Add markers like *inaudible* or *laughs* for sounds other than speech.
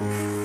Mm-hmm. *laughs*